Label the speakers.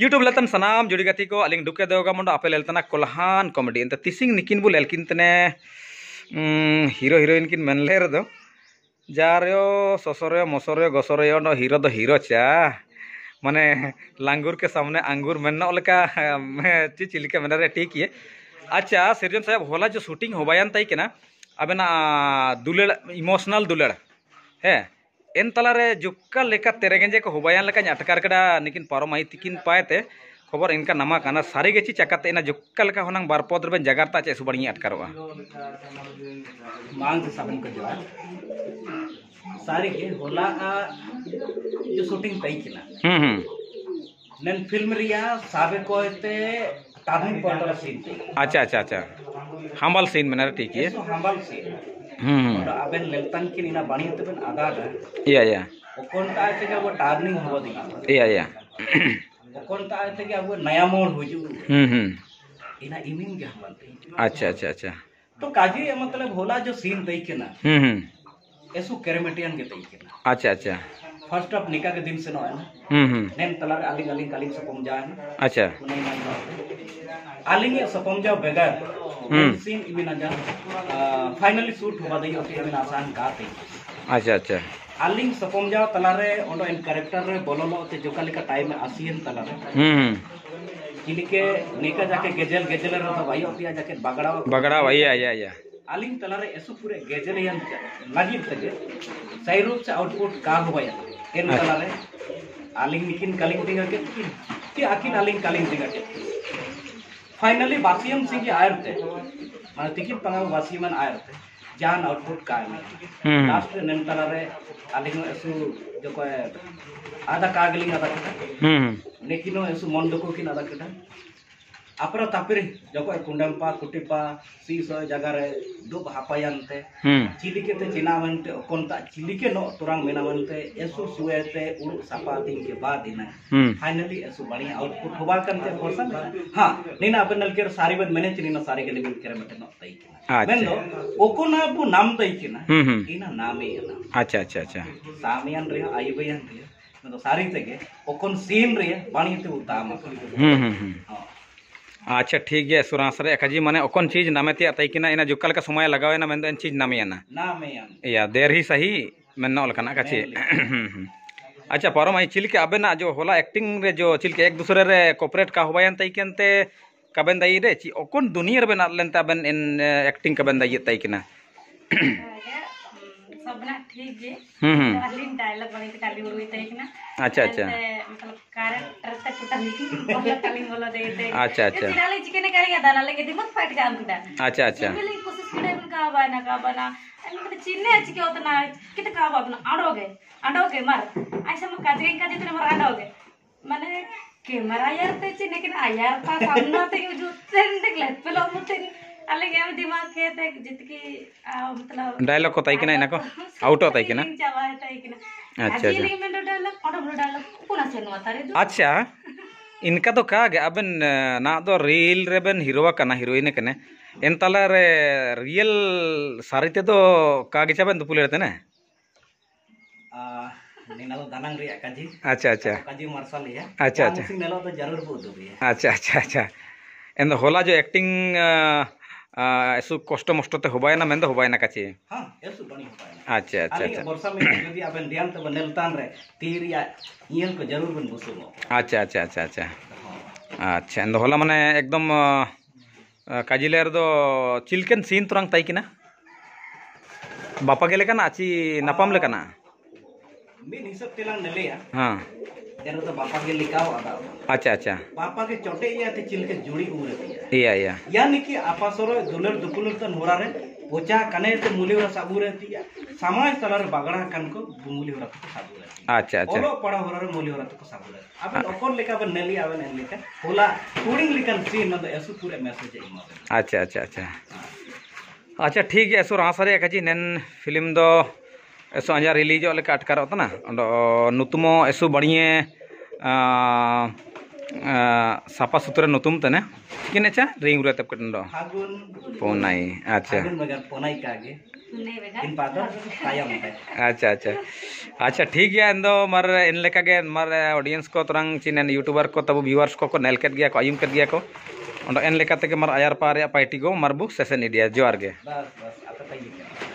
Speaker 1: YouTube लेतन सनाम जुड़ी गति को अलिंग दुके देगा मुंडो आपे लेतना कोल्हान कॉमेडी एंत तिसिंग निकिन बुल एलकिन तने हीरो हीरोइन किन मनले रदो जारो ससुरो मसुरो गसुरो हीरो दो हीरो चा माने लांगुर के सामने अंगूर मेनो लेका ची चिलिका मेरे ठीक है अच्छा सिरजन साहब होला जो शूटिंग हो बयान तई केना अबेना दुलड़ इमोशनल दुलड़ है एन तलारे जुक्का लेका तेरे गेंजे को हुबायान लेका अटकार कड़ा निकिन पारो माई तिकिन पाए खबर इनका नमा काना सारी गेची चकाते इना जुक्का लेका होना बार पौधर बन जगारता चे सुबड़ी अटकार
Speaker 2: मांग से साबुन कर जाए सारी के होला का जो शूटिंग तय किना।
Speaker 1: हम्म हम्म।
Speaker 2: नन फ़िल्म रिया साबे को ते तादमी पटरा सीन
Speaker 1: अच्छा अच्छा अच्छा। हमल सीन में ना ठीक
Speaker 2: है हमल सीन
Speaker 1: हम्म अबे
Speaker 2: लेल्टन के नीना बनी तो बन आधा। रहे या
Speaker 1: या वो
Speaker 2: कौन ता ऐसे क्या वो टार्निंग हो दिया
Speaker 1: या या
Speaker 2: वो कौन ता ऐसे क्या वो नया मोड हो जाऊँ?
Speaker 1: हम्म हम्म।
Speaker 2: इना इमिंग क्या मानते
Speaker 1: अच्छा अच्छा अच्छा।
Speaker 2: तो काजी ये मतलब होला जो सीन देखे ना
Speaker 1: हम्म हम्म।
Speaker 2: ऐसो कैरेमेटियन के देखे ना।
Speaker 1: अच्छा अच्छा।
Speaker 2: फ़र्स्ट ऑफ़ निका के दिन से नो है ना?
Speaker 1: हम्म हम्म।
Speaker 2: नेम तलार आलिंग आलिंग आलिंग से पहुँचा है
Speaker 1: ना? अच्छा।
Speaker 2: आलिंग या सपमजा बगैर। सीन इमिन आजा फाइनली शूट हुआ दई ओके इमिन आसान गाते
Speaker 1: अच्छा अच्छा।
Speaker 2: आलिंग तला रे ओंडो इन कैरेक्टर रे बोलो लो ते तो जोका लेका टाइम आसीन तला
Speaker 1: रे हम्म, हम्म।
Speaker 2: किलिके निका जाके गेजल गेजल रे तो भाई ओतिया जाके बगड़ा
Speaker 1: बगड़ा भाई आ जा आया
Speaker 2: आलिंग तलारे ऐसो पूरे गेजल यन लगी तजे सही रूप से आउटपुट का हुआ या ᱮᱱ ᱛᱟᱞᱟᱨᱮ ᱟᱹᱞᱤᱧ ᱱᱤᱠᱤᱱ ᱠᱟᱹᱞᱤᱧ ᱴᱮᱸᱜᱟ फाइनली वासीम सिंह की मैं थे माने तिकिन पंगा जान आउटपुट
Speaker 1: काय
Speaker 2: लास्ट नेम तला आलिंग एसु जो को आधा कागलिंग आधा किटा।
Speaker 1: हम्म।
Speaker 2: लेकिन एसु मन दुको किन आधा किटा। अपर तपिरी जो कुंडलपा कुटिपा सी सो जगार दुब हपयनते चिलिके चिनावनते चिलिके नो तुरंग मेनावनते एसु सुयते उड़ सपा दिन के बाद
Speaker 1: दिन
Speaker 2: फाइनली एसु बढ़िया आउटपुट होबा कनते फोरसन हाँ नीन अपन नलकेर सारी बद मने चिनिन सारी के लिमिट करे मते नो तई बेंदो ओकोना बु नाम तई किना इना नामे ना
Speaker 1: अच्छा अच्छा अच्छा
Speaker 2: सामियन रे आइबयन रे तो सारी तके ओकोन सीन रे बाणी ते उताम
Speaker 1: हम्म हम्म
Speaker 2: हम्म
Speaker 1: अच्छा ठीक है सुरास रे एकाजी माने ओकन चीज़ नामे ते तई किना इना जुक्का लेका समय लगावे ना मेन चीज़ नामे ना
Speaker 2: नामे
Speaker 1: या देर ही सही मेन नॉल कना काचे अच्छा परम आई चिलके अबेना जो होला एक्टिंग रे जो चिलके एक दूसरे रे कोऑपरेट का होबायन तई केनते कबेन दई रे ची ओकन दुनिया रे बेना लेनते इन एक्टिंग कबेन दई तई हम्म हम्म।
Speaker 3: ना।
Speaker 1: अच्छा अच्छा।
Speaker 3: मतलब कैरेक्टर बोला दे दे।
Speaker 1: अच्छा, अच्छा।
Speaker 3: चिकन करेगा दाना दिमाग फाट
Speaker 1: अच्छा अच्छा।
Speaker 3: कोशिश करे उनका बना का बना। मतलब चिन्ने अच्छी का अपना आड़ोगे आड़ोगे मार। ऐसा मैं मार आड़ोगे। माने कैमरा यार ते चिन्ने के ना यार पा सामने ते जो तेरे ग्लास पे लो मुते अलग दिमाग के ते जितकी आ, मतलब
Speaker 1: डायलॉग को तई किना इना को? आउट
Speaker 3: जावा है तय किना
Speaker 1: अच्छा,
Speaker 3: अच्छा।
Speaker 1: अच्छा।
Speaker 3: अच्छा में डायलॉग ऑटो ब्रो डायलॉग कोना से नो तारे दो
Speaker 1: अच्छा इनका तो का अबेन ना दो रील रेबेन हीरो कना हीरोइन कने इन तला रे रियल सारिते तो का गिचाबेन दुपुले रहते ना?
Speaker 2: आ नीना तो दानंग रे काजी
Speaker 1: अच्छा अच्छा।
Speaker 2: काजी मार्शल है।
Speaker 1: अच्छा, अच्छा।
Speaker 2: सिंह नेलो तो ज़रूर बहुत दुबी है
Speaker 1: अच्छा अच्छा अच्छा। एंड होला जो एक्टिंग कष्ट मष्टते होबायना मेन दो होबायना काचे
Speaker 2: हाँ एसु बणी होता है
Speaker 1: अच्छा अच्छा
Speaker 2: आलिंग
Speaker 1: अच्छा
Speaker 2: वर्षा में यदि आपन ध्यान तो नेलतान रे तीर या इयल को ज़रूर बन बुसुमो
Speaker 1: अच्छा अच्छा अच्छा अच्छा अच्छा एंड होला माने एकदम काजिलेर दो चिलकेन सीन तुरंग ताई किना बापा गेले कना आची नापाम ले कना
Speaker 2: मिन हिसाब तिलांग नेलिया
Speaker 1: हाँ
Speaker 2: तेरे तो के
Speaker 1: अच्छा अच्छा।
Speaker 2: पापा के छोटे या ते चिल के जुड़ी उरे दिया
Speaker 1: iya iya
Speaker 2: यानी कि आपासरो दुलर दुकुलर तन होरा रे पोचा कने ते मुली होरा साबु रे दिया समाज तलर बागड़ा कन को मुली होरा तो साबु रे
Speaker 1: अच्छा अच्छा।
Speaker 2: ओलो पड़ा होरा रे मुली होरा तो साबु रे अब ओकोन लेका बन नेली आवन एन लेका होला कोडिंग लिकन सीन न एसु पूरे मैसेज इमा
Speaker 1: अच्छा अच्छा अच्छा। अच्छा ठीक है ऐसो हाँ सारे काची नेन फ़िल्म दो। ऐसो अंजा रिलीज़ लेका अटकार होता ना अंडो नुतुमो ऐसो बढ़िए सापा सुतरे नुतुम तने किने चा रिंग रे तब कटन दो पोनाई अच्छा
Speaker 2: पोनाई कागे इन पादर तायम
Speaker 1: अच्छा अच्छा अच्छा ठीक है इन दो मर इन लेका गे मर ऑडियंस को तरंग चिन यूट्यूबर को तब व्यूअर्स को को नेल गया को आयुम केट गया को ओंडो एन लेका तक मर आयार पा रे पार्टी को मरबू सेशन इडिया ज़ोर गे
Speaker 2: बस बस आता ताई